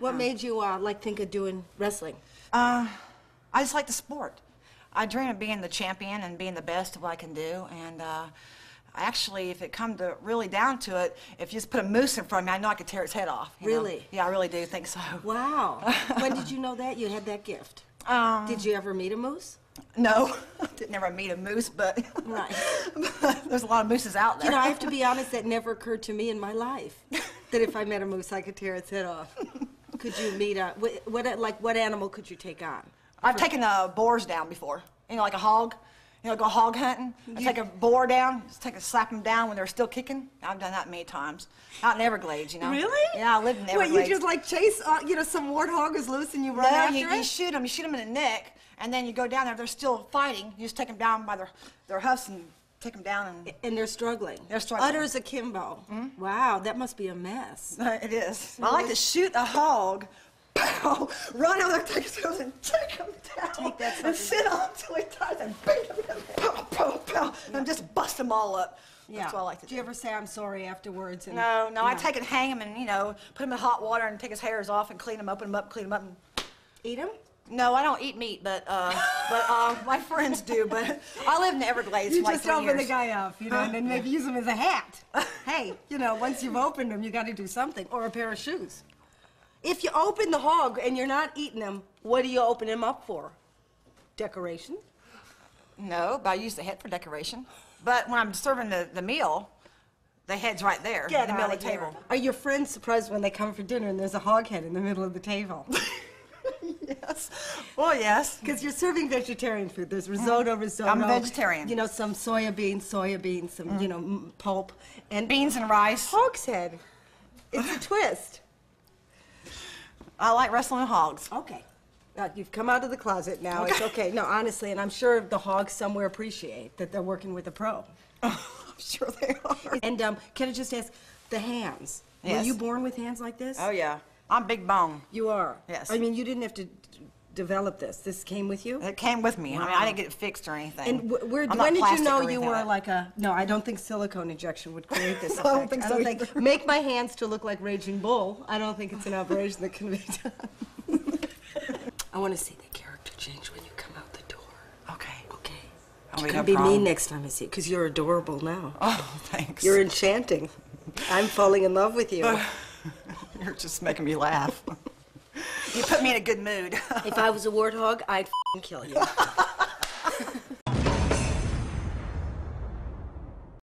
What made you uh, like think of doing wrestling? Uh, I just like the sport. I dream of being the champion and being the best of what I can do. And uh, actually, if it come to really down to it, if you just put a moose in front of me, I know I could tear its head off. you know? Really? Yeah, I really do think so. Wow. when did you know that you had that gift? Um, Did you ever meet a moose? No, didn't never meet a moose, but, Right. but there's a lot of mooses out there. You know, I have to be honest, that never occurred to me in my life. That if I met a moose, I could tear its head off. Could you meet a, what, what like, what animal could you take on? I've taken uh, boars down before. You know, like a hog. You know, go hog hunting. I take a boar down, just take a slap them down when they're still kicking. I've done that many times. Out in Everglades, you know. Really? Yeah, I lived in What, Everglades. you just like chase, uh, you know, some warthog is loose and you run No, after you, it? you shoot them. You shoot them in the neck, and then you go down there. They're still fighting. You just take them down by their their hoofs and take them down. And and they're struggling. They're struggling. Utters akimbo. Mm-hmm. Wow, that must be a mess. it is. I like to shoot a hog. Pow! Run over there, take his hooves and take him down. Take that and sit on until he dies and beat him. Pow, pow, pow, and just bust them all up. Yeah. That's what I like to do do. you ever say I'm sorry afterwards? And, No, no, I take and hang him and, you know, put him in hot water and take his hairs off and clean him, open him up, clean him up. And... Eat them? No, I don't eat meat, but uh, but uh, my friends do. But I live in the Everglades You for like just three open years. the guy up, you know, and then maybe use him as a hat. hey, you know, once you've opened him, you got to do something, or a pair of shoes. If you open the hog and you're not eating him, what do you open him up for? Decoration? No, but I use the head for decoration. But when I'm serving the, the meal, the head's right there in the middle of the table. Are your friends surprised when they come for dinner and there's a hog head in the middle of the table? yes. Well, yes. Because you're serving vegetarian food. There's risotto, risotto. I'm a vegetarian. You know, some soya beans, soya beans, some, you know, pulp. And Beans and rice. hog's head. It's a twist. I like wrestling hogs. Okay. Now, you've come out of the closet now. It's okay. No, honestly, and I'm sure the hogs somewhere appreciate that they're working with a pro. I'm sure they are. And um, can I just ask, the hands? Yes. Were you born with hands like this? Oh, yeah. I'm big bone. You are? Yes. I mean, you didn't have to d- develop this. This came with you? It came with me. I mean, I didn't get it fixed or anything. And wh- where, I'm not when did you plastic know or you anything were like a? No, I don't think silicone injection would create this. I don't effect. think I so don't think either. make my hands to look like Raging Bull. I don't think it's an operation that can be done. I want to see the character change when you come out the door. Okay. Okay. Oh, You we can have be me next time I see you, because you're adorable now. Oh, thanks. You're enchanting. I'm falling in love with you. You're just making me laugh. you put me in a good mood. if I was a warthog, I'd kill you.